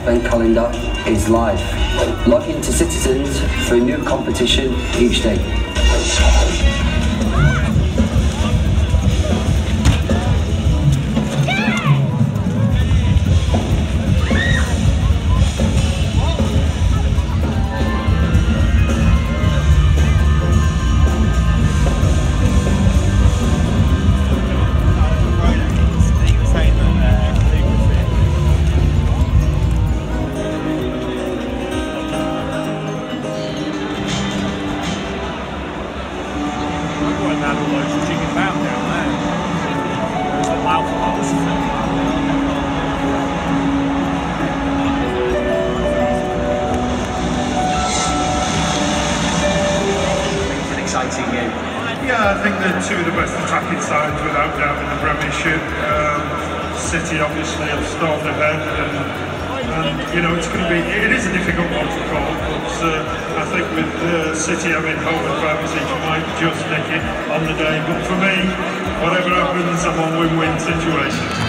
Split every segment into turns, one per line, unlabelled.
advent calendar is live. Log into Cityzens for a new competition each day.
Exciting game.
Yeah, I think they're two of the best attacking sides without doubt in the Premiership. Um, City obviously have stormed ahead and, and you know it's going to be it is a difficult one to call but uh, I think with uh, City having home advantage might just nick it on the day but for me whatever happens I'm on win-win situation.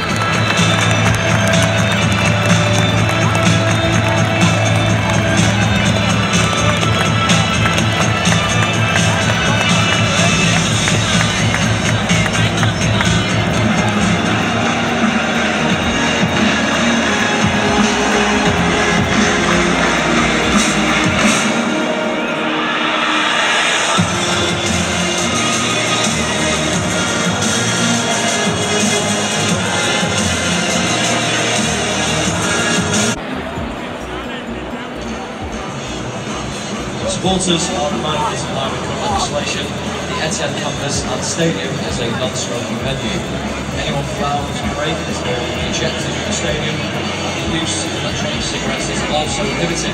Supporters are reminded in line with current legislation the Etihad campus and stadium is a non-smoking venue. Anyone found this law will be ejected from the stadium the use of electronic cigarettes is also prohibited.